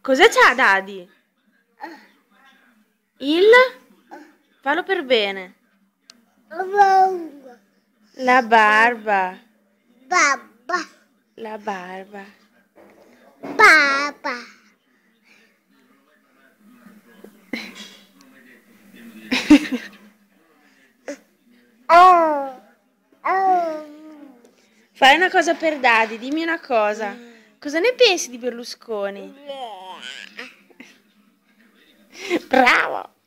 Cosa c'ha Dadi? Il? Fallo per bene. La barba. Babba. La barba. Baba. Fai una cosa per Daddy, dimmi una cosa. Cosa ne pensi di Berlusconi? Bravo!